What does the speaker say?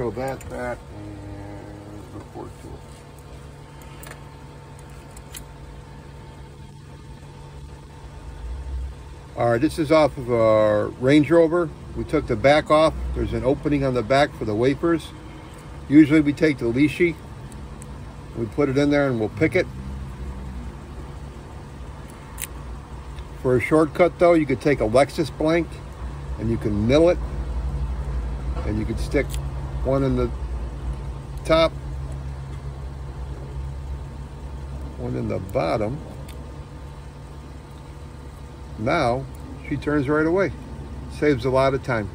Show that, that, and report to it. All right, this is off of our Range Rover. We took the back off. There's an opening on the back for the wafers. Usually we take the Lishi, we put it in there and we'll pick it. For a shortcut though, you could take a Lexus blank and you can mill it and you could stick one in the top, one in the bottom. Now, she turns right away. Saves a lot of time.